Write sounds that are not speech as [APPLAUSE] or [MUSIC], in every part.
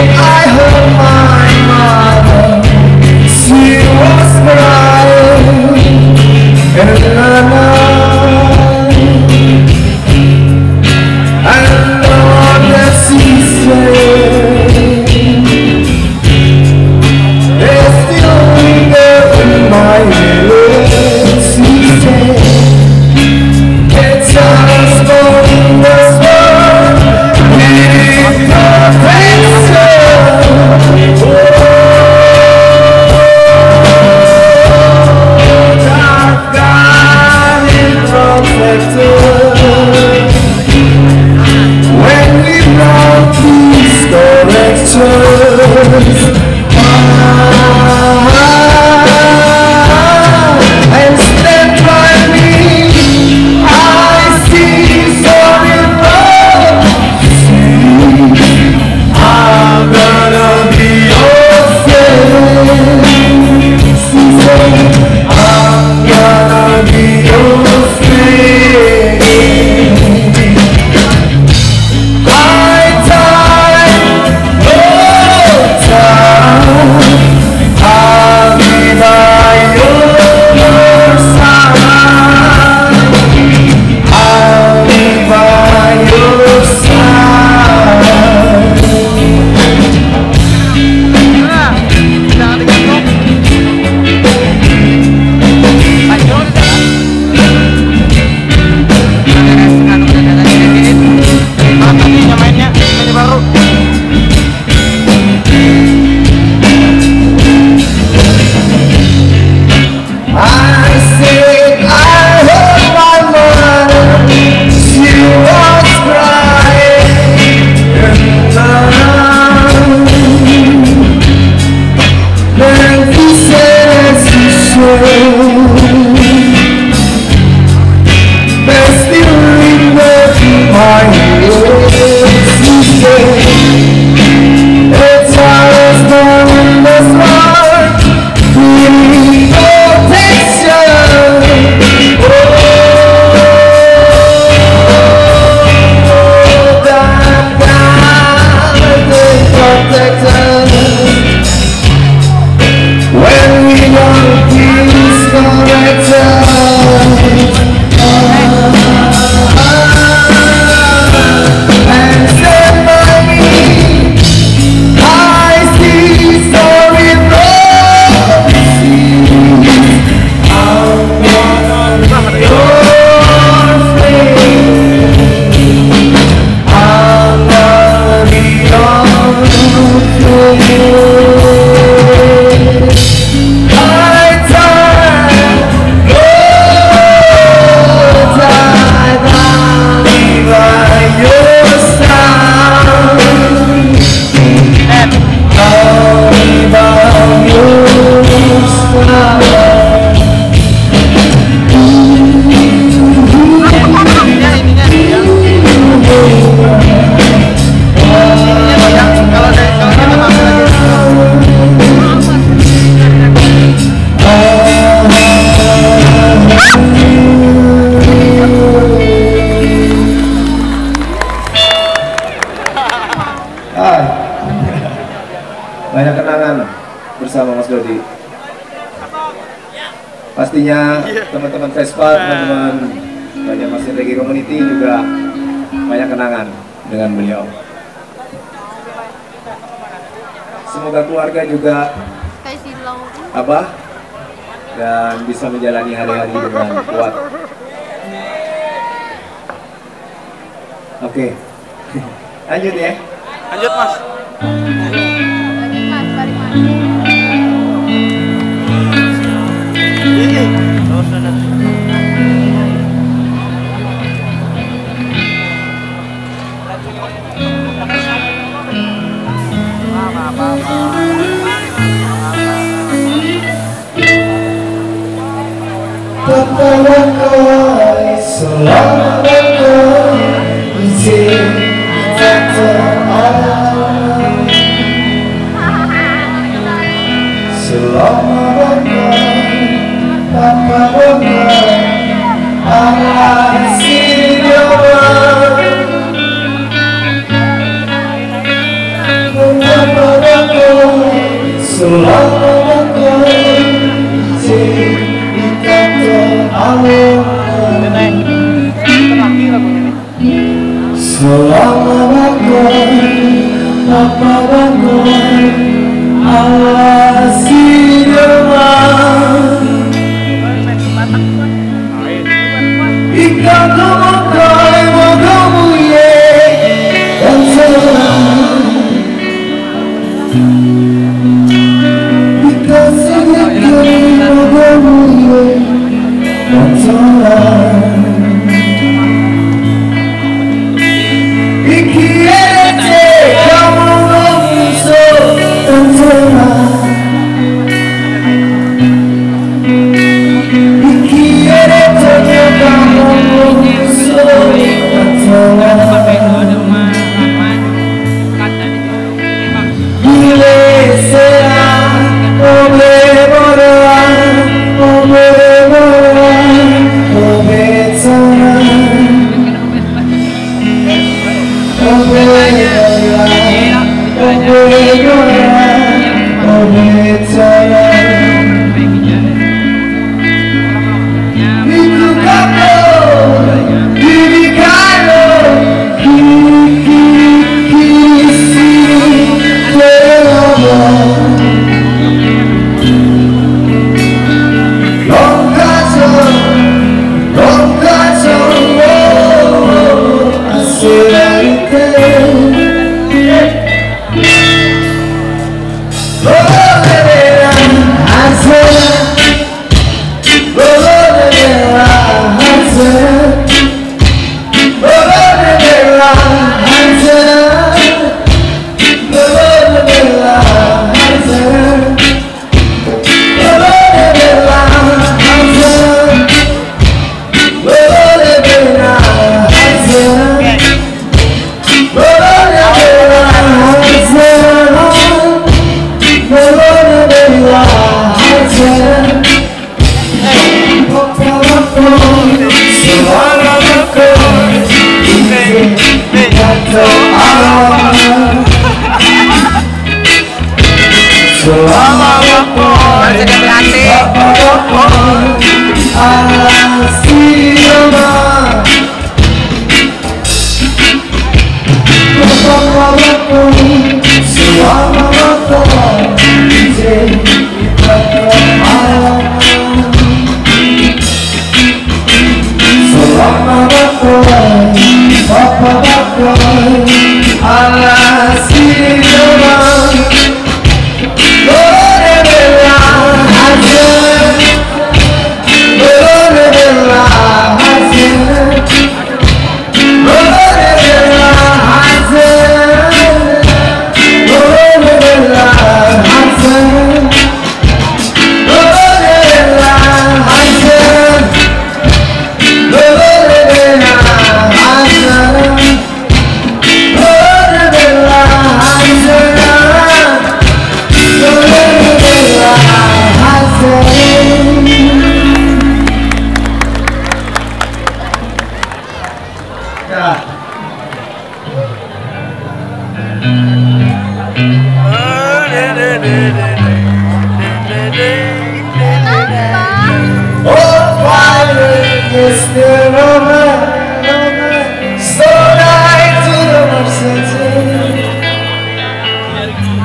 I heard my pastinya teman-teman Vespa, teman-teman Banjarmasin Reggae Community juga banyak kenangan dengan beliau. Semoga keluarga juga apa dan bisa menjalani hari-hari dengan kuat. Oke, [LAUGHS] lanjut ya. Lanjut mas. Selama kau tanpa benar You're go. one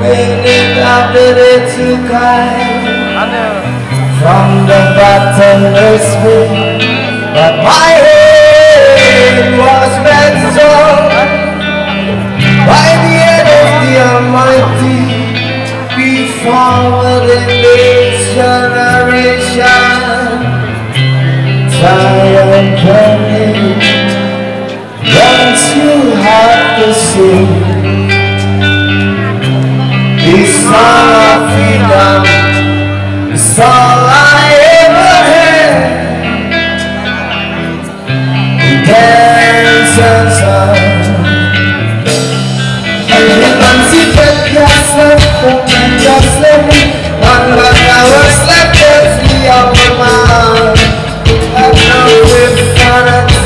meaning of the day to climb from the bottomless pit. But my head was bent so by the end of the Almighty before the next generation. Zion journey runs you.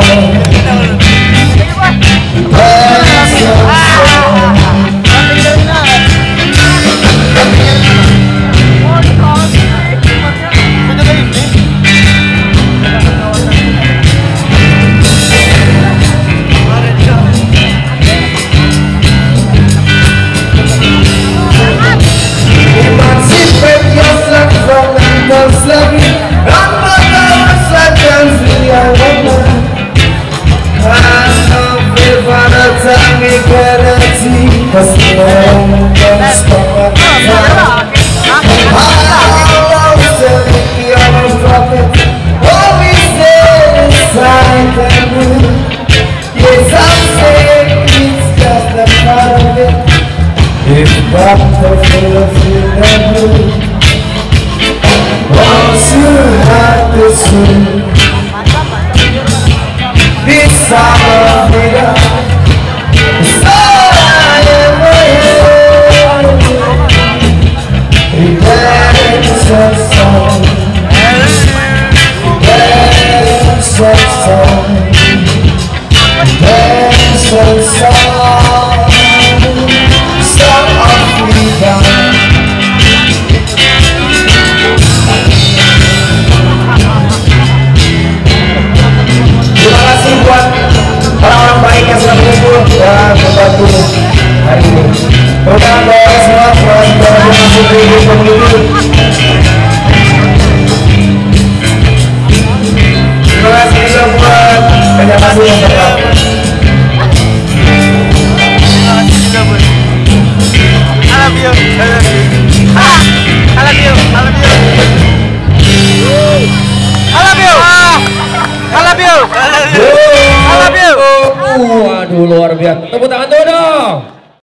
home. Terima kasih buat. Terima kasih buat. Waduh luar biasa. Tepuk tangan dulu dong.